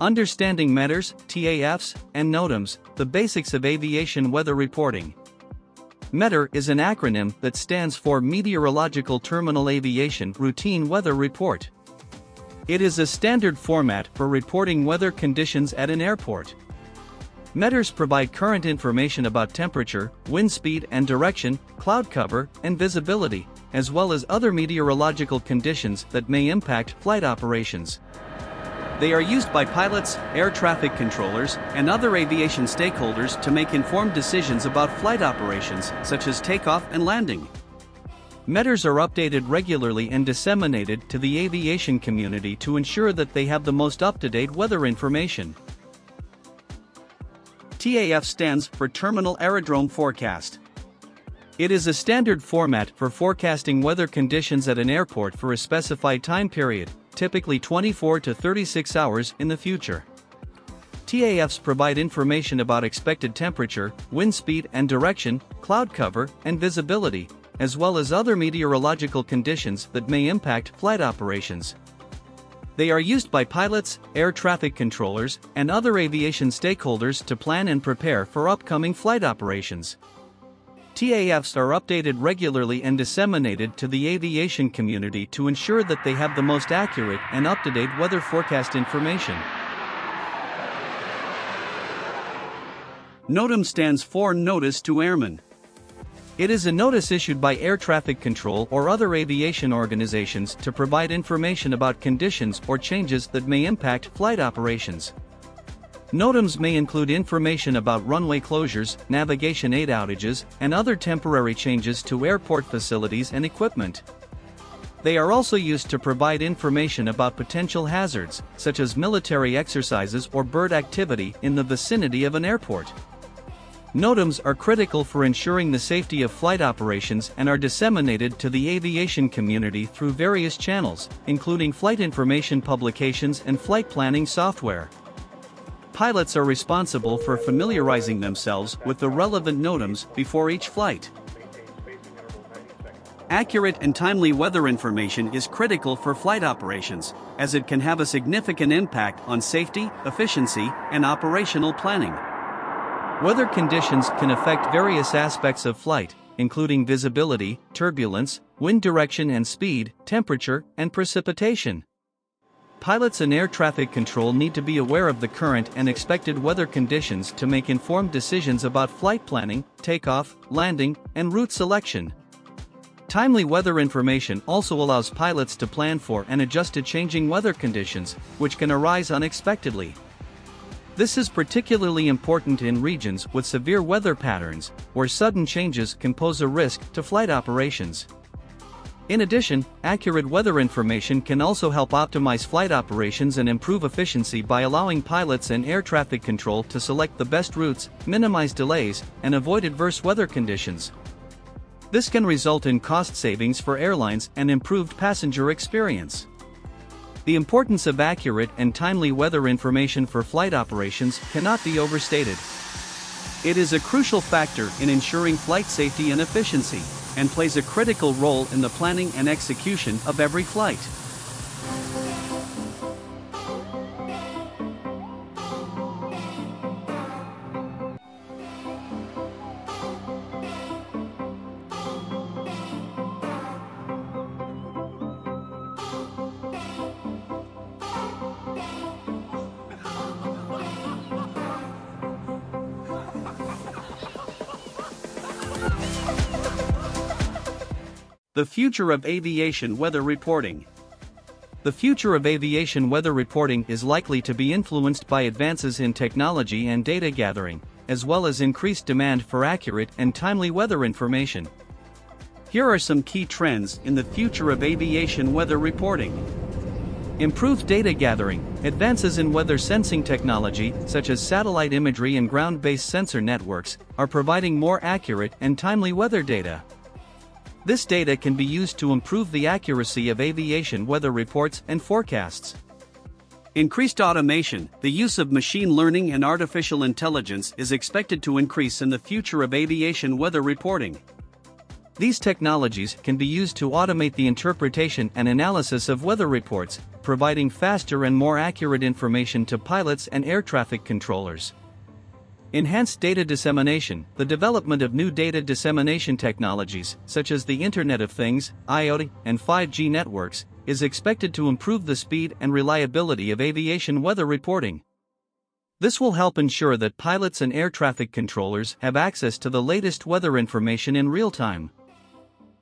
Understanding METARs, TAFs, and NOTAMs, the basics of aviation weather reporting. METAR is an acronym that stands for Meteorological Terminal Aviation Routine Weather Report. It is a standard format for reporting weather conditions at an airport. METARs provide current information about temperature, wind speed and direction, cloud cover, and visibility, as well as other meteorological conditions that may impact flight operations. They are used by pilots, air traffic controllers, and other aviation stakeholders to make informed decisions about flight operations, such as takeoff and landing. METARs are updated regularly and disseminated to the aviation community to ensure that they have the most up-to-date weather information. TAF stands for Terminal Aerodrome Forecast. It is a standard format for forecasting weather conditions at an airport for a specified time period, typically 24 to 36 hours in the future. TAFs provide information about expected temperature, wind speed and direction, cloud cover, and visibility, as well as other meteorological conditions that may impact flight operations. They are used by pilots, air traffic controllers, and other aviation stakeholders to plan and prepare for upcoming flight operations. TAFs are updated regularly and disseminated to the aviation community to ensure that they have the most accurate and up to date weather forecast information. NOTAM stands for Notice to Airmen. It is a notice issued by air traffic control or other aviation organizations to provide information about conditions or changes that may impact flight operations. NOTAMs may include information about runway closures, navigation aid outages, and other temporary changes to airport facilities and equipment. They are also used to provide information about potential hazards, such as military exercises or bird activity in the vicinity of an airport. NOTAMs are critical for ensuring the safety of flight operations and are disseminated to the aviation community through various channels, including flight information publications and flight planning software pilots are responsible for familiarizing themselves with the relevant NOTAMs before each flight. Accurate and timely weather information is critical for flight operations, as it can have a significant impact on safety, efficiency, and operational planning. Weather conditions can affect various aspects of flight, including visibility, turbulence, wind direction and speed, temperature, and precipitation. Pilots and air traffic control need to be aware of the current and expected weather conditions to make informed decisions about flight planning, takeoff, landing, and route selection. Timely weather information also allows pilots to plan for and adjust to changing weather conditions, which can arise unexpectedly. This is particularly important in regions with severe weather patterns, where sudden changes can pose a risk to flight operations. In addition, accurate weather information can also help optimize flight operations and improve efficiency by allowing pilots and air traffic control to select the best routes, minimize delays, and avoid adverse weather conditions. This can result in cost savings for airlines and improved passenger experience. The importance of accurate and timely weather information for flight operations cannot be overstated. It is a crucial factor in ensuring flight safety and efficiency and plays a critical role in the planning and execution of every flight. The future of aviation weather reporting. The future of aviation weather reporting is likely to be influenced by advances in technology and data gathering, as well as increased demand for accurate and timely weather information. Here are some key trends in the future of aviation weather reporting. Improved data gathering, advances in weather sensing technology, such as satellite imagery and ground based sensor networks, are providing more accurate and timely weather data. This data can be used to improve the accuracy of aviation weather reports and forecasts. Increased automation, the use of machine learning and artificial intelligence is expected to increase in the future of aviation weather reporting. These technologies can be used to automate the interpretation and analysis of weather reports, providing faster and more accurate information to pilots and air traffic controllers. Enhanced data dissemination The development of new data dissemination technologies, such as the Internet of Things, IoT, and 5G networks, is expected to improve the speed and reliability of aviation weather reporting. This will help ensure that pilots and air traffic controllers have access to the latest weather information in real time.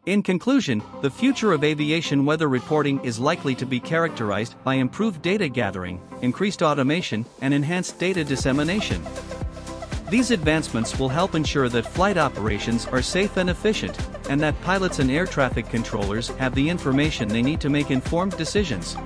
In conclusion, the future of aviation weather reporting is likely to be characterized by improved data gathering, increased automation, and enhanced data dissemination. These advancements will help ensure that flight operations are safe and efficient, and that pilots and air traffic controllers have the information they need to make informed decisions.